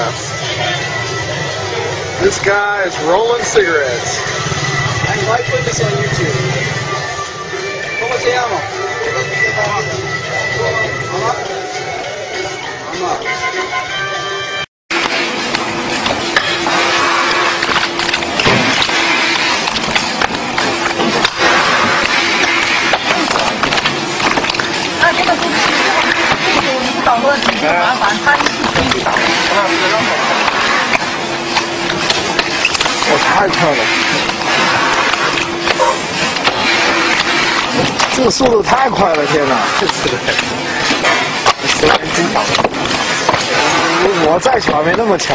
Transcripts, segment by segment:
fast. This guy is rolling cigarettes. I might put this on YouTube. ¿Cómo se llama? Mamá. Mamá. 我太菜了，这个速度太快了，天哪！这谁来追打我？我再强没那么巧。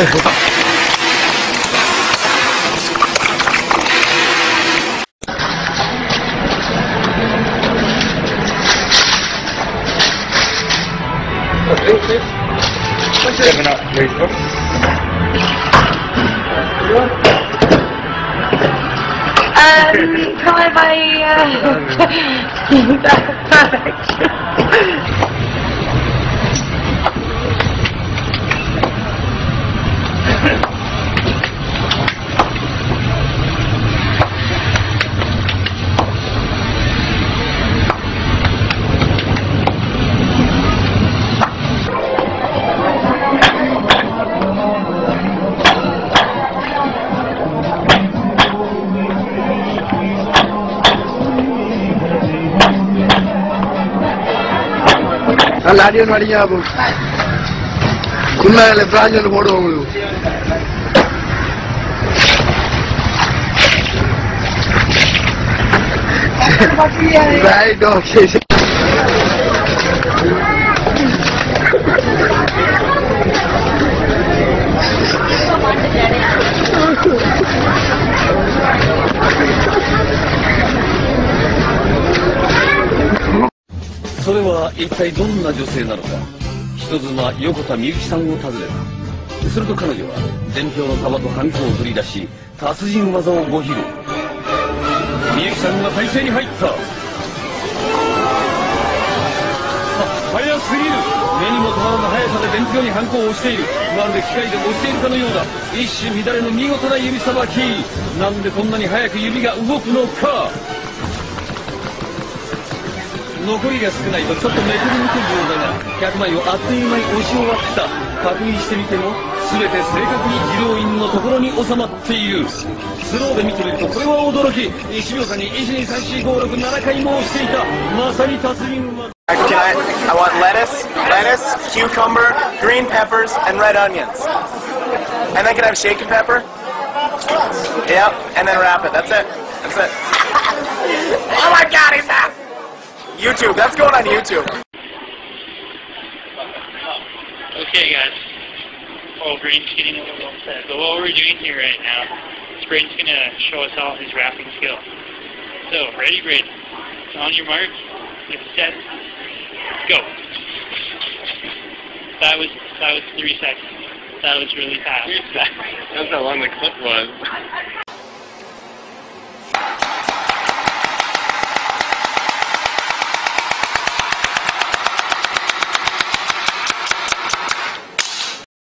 Um, I buy uh, நல்ல அடியன் அடிங்க குன்னால பிராஞ்சல் போடுவோம் உங்களுக்கு right okay それは一体どんな女性なのか。人妻横田みゆきさんを訪ねた。すると彼女は伝票の束とハンコを取り出し達人技をご披露。みゆきさんが体勢に入った。は速すぎる。目にも止まらぬ速さで伝票にハンコを押している。まるで機械で押しているかのようだ。一種乱れぬ見事な指さばき。なんでこんなに速く指が動くのか。残りが少ないとちょっとめくりにくいようだが100枚をあっという間に押し終わった確認してみても全て正確に自動員のところに収まっているスローで見てみるとこれは驚き1秒間に1234567回も押していたまさに達人は Can I, I want lettuce, lettuce, cucumber, green peppers, and red onions. And then can I have shaken pepper? Yep, and then wrap it. That's it. That's it. Oh my god, he's back! YouTube, that's going on YouTube. Okay, guys. Well, Green's getting a little upset. But what we're doing here right now is Brain's going to show us all his rapping skill. So, ready, Brain? On your mark, get set, go. That was that was three seconds. That was really fast. That's how long the clip was.